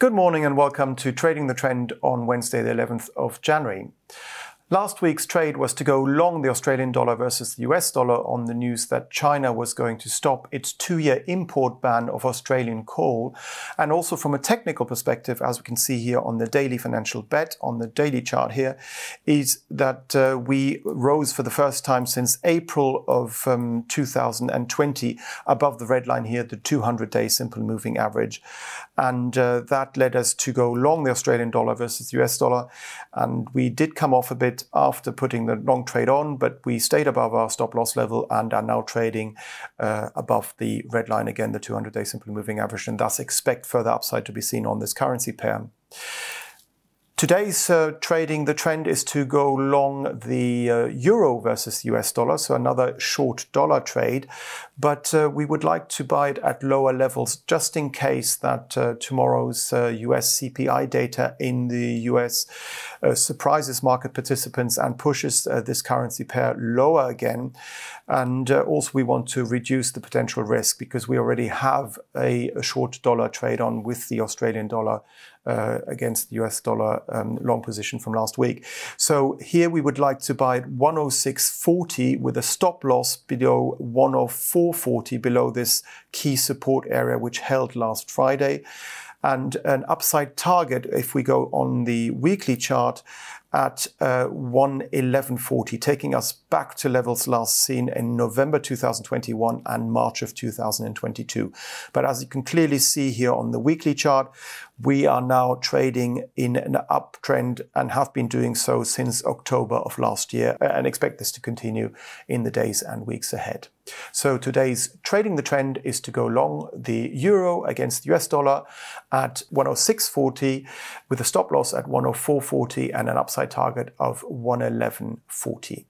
Good morning and welcome to Trading the Trend on Wednesday, the 11th of January. Last week's trade was to go long the Australian dollar versus the US dollar on the news that China was going to stop its two year import ban of Australian coal. And also from a technical perspective, as we can see here on the daily financial bet on the daily chart here, is that uh, we rose for the first time since April of um, 2020 above the red line here, the 200 day simple moving average. And uh, that led us to go long the Australian dollar versus the US dollar. And we did come off a bit after putting the long trade on, but we stayed above our stop loss level and are now trading uh, above the red line again, the 200 day simple moving average, and thus expect further upside to be seen on this currency pair. Today's uh, trading, the trend is to go long the uh, euro versus the US dollar, so another short dollar trade. But uh, we would like to buy it at lower levels just in case that uh, tomorrow's US uh, CPI data in the US uh, surprises market participants and pushes this currency pair lower again. And also, we want to reduce the potential risk because we already have a, a short dollar trade on with the Australian dollar against the US dollar um, long position from last week. So here we would like to buy at 106.40 with a stop loss below 104.40 below this key support area which held last Friday and an upside target if we go on the weekly chart at uh, 111.40, taking us back to levels last seen in November 2021 and March of 2022. But as you can clearly see here on the weekly chart, we are now trading in an uptrend and have been doing so since October of last year and expect this to continue in the days and weeks ahead. So today's trading the trend is to go long the euro against the US dollar at 106.40 with a stop loss at 104.40 and an upside target of 111.40.